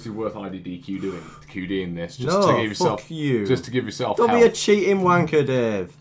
seriously worth IDDQ doing QDing this just No, to give yourself fuck you. just to give yourself Don't help. be a cheating wanker, Dave.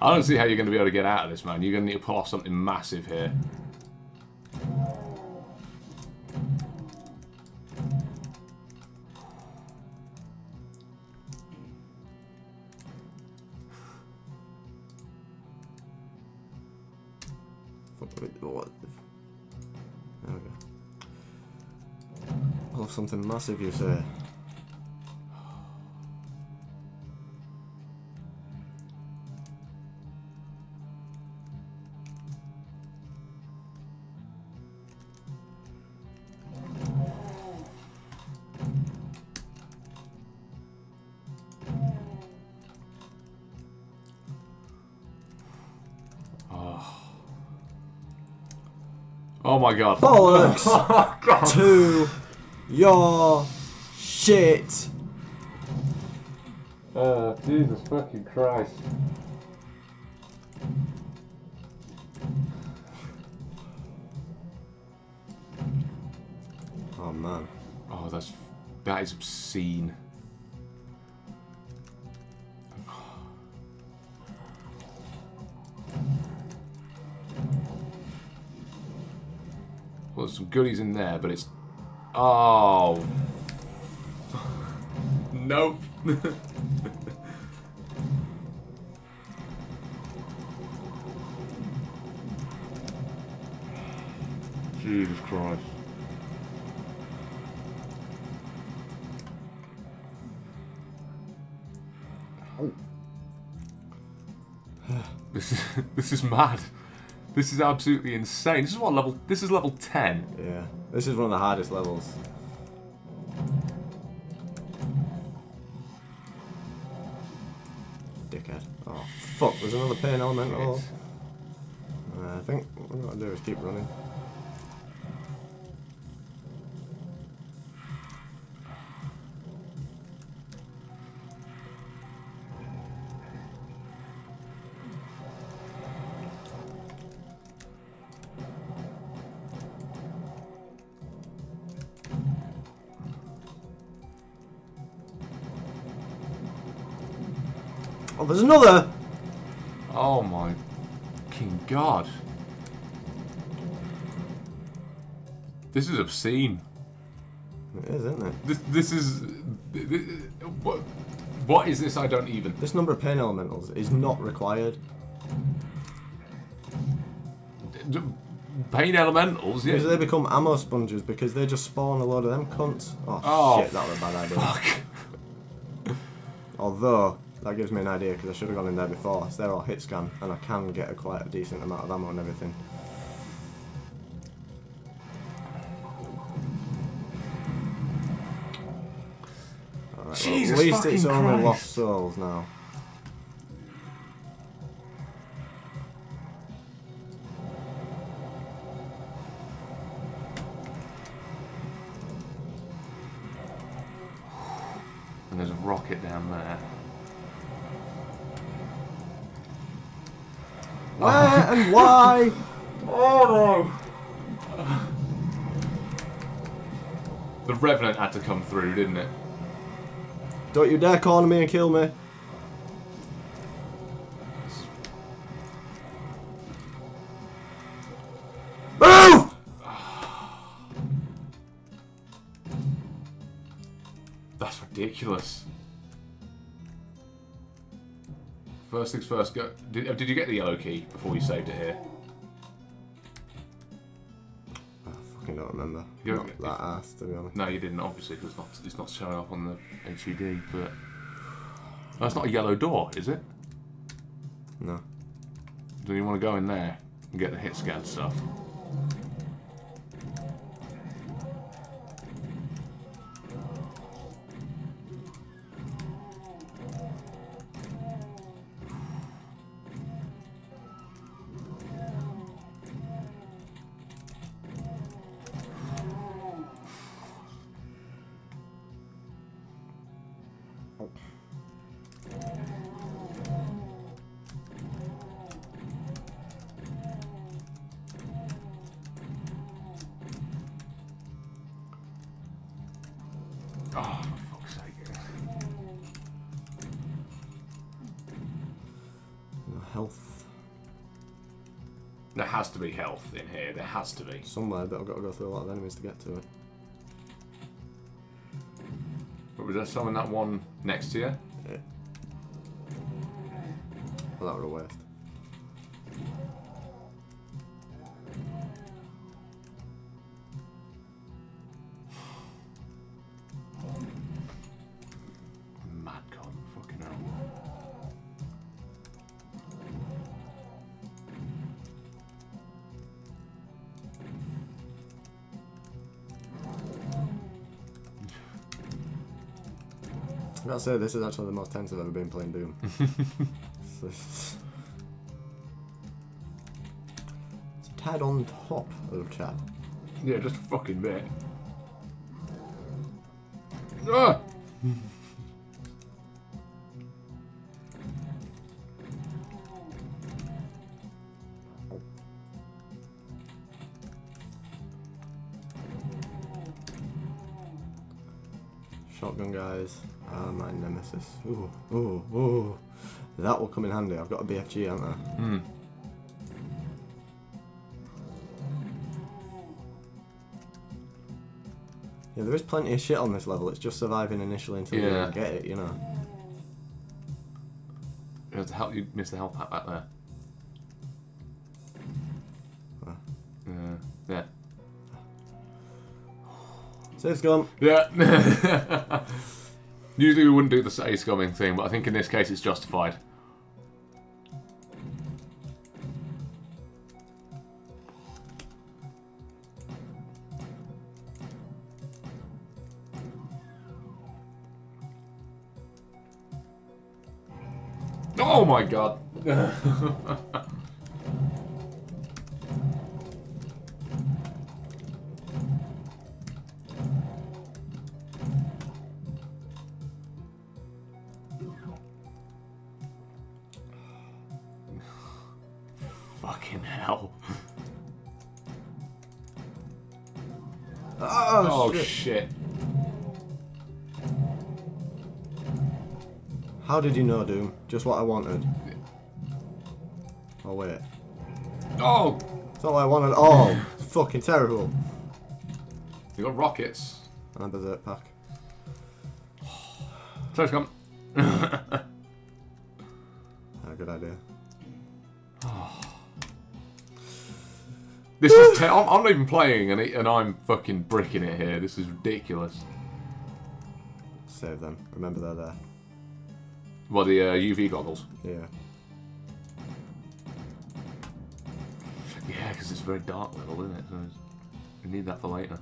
I don't see how you're going to be able to get out of this, man. You're going to need to pull off something massive here. Fuck, What? Off something massive, you say? Oh, oh my god. Bollocks oh to your shit. Oh, Jesus fucking Christ. Oh man. Oh, that's that is obscene. Well, there's some goodies in there, but it's oh nope. Jesus Christ. This is this is mad. This is absolutely insane. This is what level. This is level ten. Yeah. This is one of the hardest levels. Dickhead. Oh, fuck. There's another pain element. Oh. Uh, I think what I'm to do is keep running. Oh, there's another! Oh my king god. This is obscene. It is, isn't it? This this is this, what what is this? I don't even. This number of pain elementals is not required. D- Pain elementals, yeah. Because they become ammo sponges because they just spawn a load of them cunts. Oh, Oh, shit, that was a bad idea. Fuck. Although, that gives me an idea because I should have gone in there before. So they're all hit scan and I can get a quite a decent amount of ammo and everything. Alright, well, at least it's fucking only Christ. lost souls now. And there's a rocket down there. Where and why? Oh no! The Revenant had to come through, didn't it? Don't you dare corner me and kill me. Move! That's ridiculous. First things first, go. Did, uh, did you get the yellow key before you saved it here? I fucking don't remember. You Not that ass, to be honest. No, you didn't, obviously, because it's not, it's not showing up on the HUD, but. That's not a yellow door, is it? No. Do you want to go in there and get the hit scan stuff? Oh, for fuck's sake. No health There has to be health in here. There has to be. somewhere, but I've got to go through a lot of enemies to get to it. But was there some in that one next to you? Well, that were a waste. I gotta say, this is actually the most tense I've ever been playing Doom. It's tad on top of chat. Yeah, just a fucking bit. Ah! nemesis. Ooh, ooh, ooh. That will come in handy. I've got a BFG, haven't I? Hmm. Yeah, there is plenty of shit on this level. It's just surviving initially until Yeah. you get it, you know. To help you miss the health pack back there. Ah. Uh, yeah. Save scum. Yeah. Usually we wouldn't do the say scumming thing, but I think in this case it's justified. Oh my god. How did you know, Doom? Just what I wanted. Oh, wait. Oh! It's not what I wanted. Oh, it's fucking terrible. You got rockets. And a berserk pack. Close come. Ah, good idea. This is. Te- I'm, I'm not even playing, and, it, and I'm fucking bricking it here. This is ridiculous. Save them. Remember they're there. Well, the uh, UV goggles. Yeah. Yeah, because it's very dark level, isn't it? So we need that for later.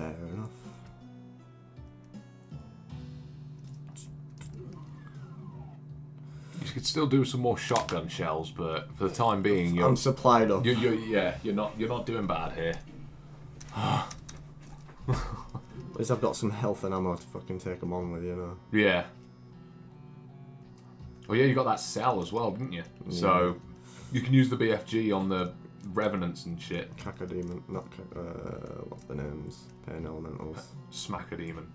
Fair enough. You could still do some more shotgun shells, but for the time being, you're, I'm supplied up. you're, you're yeah, you're not you're not doing bad here. At least I've got some health and ammo to fucking take them on with, you know. Yeah. Oh yeah, you got that cell as well, didn't you? So you can use the BFG on the revenants and shit. Cacodemon, not Cac- uh, what's the names? Pain Elementals. Smack a demon.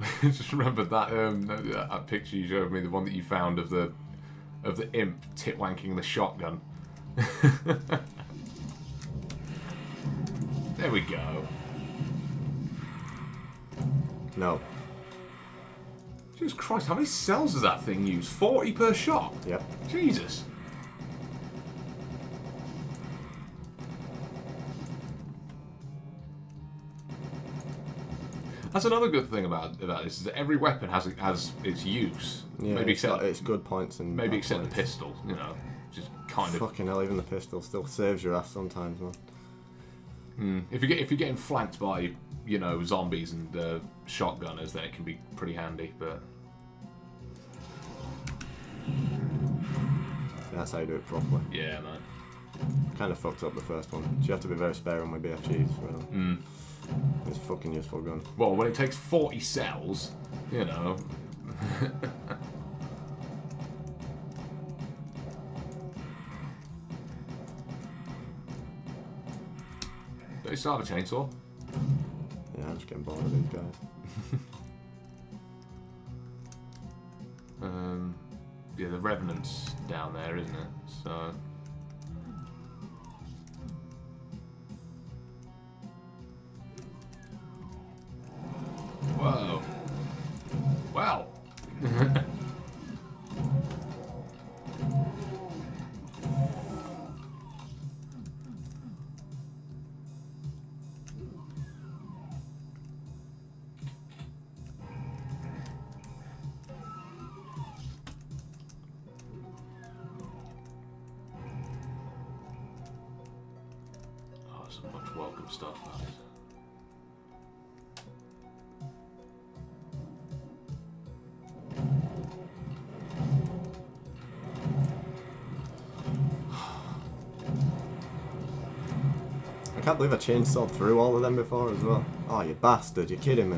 Just remember that um that, that picture you showed me, the one that you found of the of the imp tit wanking the shotgun. there we go. No. Jesus Christ, how many cells does that thing use? 40 per shot? Yep. Jesus. That's another good thing about about this is that every weapon has has its use. Yeah, maybe it's, except got its good points and maybe except the pistol, you know, just kind of. Fucking hell, even the pistol still saves your ass sometimes, man. Mm. If you get if you're getting flanked by you know, zombies and uh, shotgunners, then it can be pretty handy. But That's how you do it properly. yeah, man. Kind of fucked up the first one. So you have to be very sparing with BFGs for them. Mm. It's a fucking useful gun. Well, when it takes 40 cells, you know. Do you still have a chainsaw? Yeah, I'm just getting bored of these guys. Um, yeah, the Revenant's down there, isn't it? So. Whoa. Wow. Can't believe I chainsawed through all of them before as well. Oh, you bastard, you're kidding me.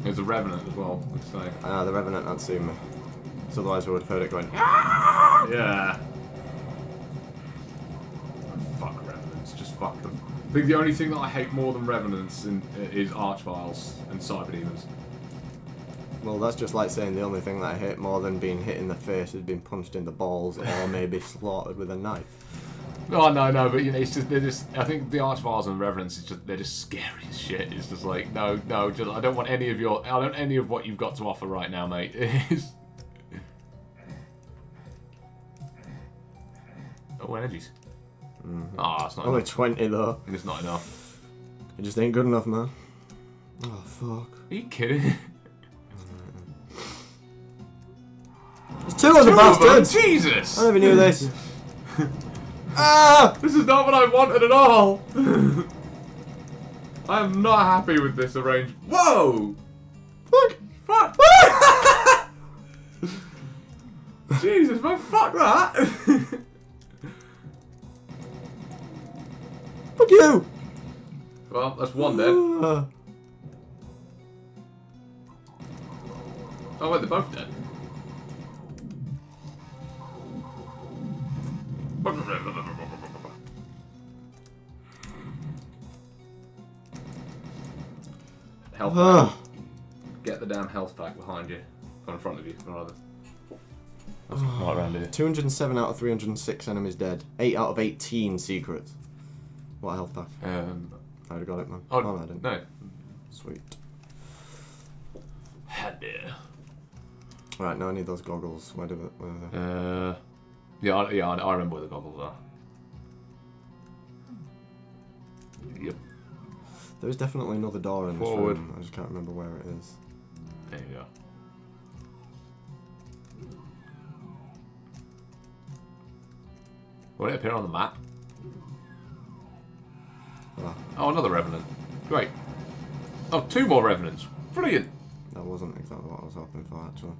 There's a Revenant as well, let's say. Ah, the Revenant had seen me. So otherwise we would have heard it going, Yeah. Fuck Revenants, just fuck them. I think the only thing that I hate more than Revenants in, is Archviles and Cyberdemons. Well, that's just like saying the only thing that I hate more than being hit in the face is being punched in the balls or maybe slaughtered with a knife. Oh no, no, but you know, it's just they're just. I think the Archviles and Revenants is just they're just scary as shit. It's just like no, no, just I don't want any of your. I don't any of what you've got to offer right now, mate. It's- oh, energies. Ah, it's not. Only Enough. 20 though. It's not enough. It just ain't good enough, man. Oh, fuck. Are you kidding? There's two of the Two of them? bastards! Jesus! I never knew this. ah! This is not what I wanted at all. I am not happy with this arrangement. Whoa! Fuck! Fuck! Jesus, man, fuck that! Fuck you! well, that's one dead. Ah. Oh wait, they're both dead. Health pack. Ah. Get the damn health pack behind you. Or in front of you, rather. Right around here. 207 out of 306 enemies dead. 8 out of 18 secrets. What a health pack. Um, I'd have got it, man. oh, no, I didn't. no. Sweet. Had there. Right, now I need those goggles. Where, do, where are they? Uh, yeah, I, yeah, I, I remember where the goggles are. Yep, There is definitely another door in this Forward. room. I just can't remember where it is. there you go. Will it appear on the map? Ah, Oh, another Revenant. Great. Oh, two more Revenants. Brilliant. that wasn't exactly what I was hoping for, actually.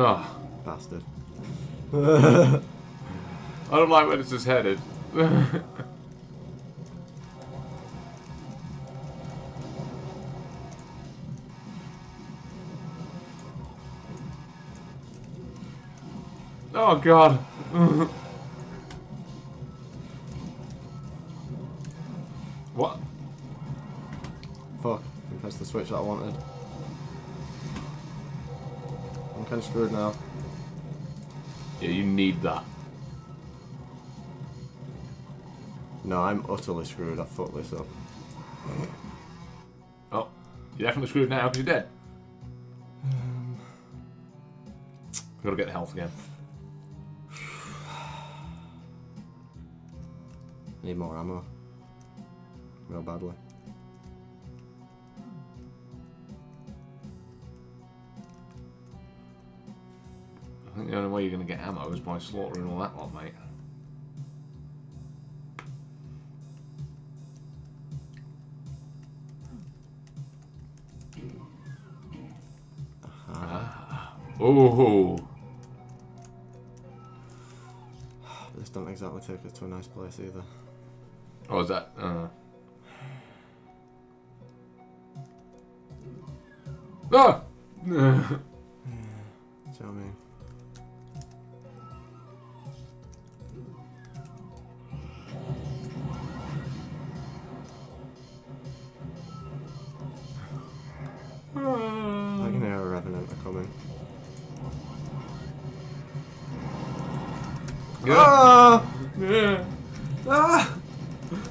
Oh, Bastard. I don't like where this is headed. oh god. what? Fuck. I pressed the switch that I wanted. I'm kind of screwed now. Yeah, you need that. No, I'm utterly screwed. I fucked this up. Oh, you're definitely screwed now because you're dead. Um. Gotta get the health again. Need more ammo. Real badly. Think the only way you're gonna get ammo is by slaughtering all that lot, mate. Ah. Oh. This doesn't exactly take us to a nice place either. Oh, is that? Uh... Ah! Yeah. Ah! Yeah. Ah!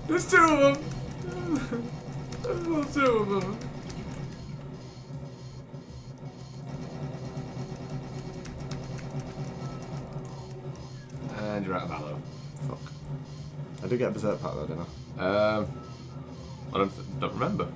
There's two of them! There's two of them. And you're out of ammo. Fuck. I did get a berserk pack though, didn't I? Um, I don't, don't remember.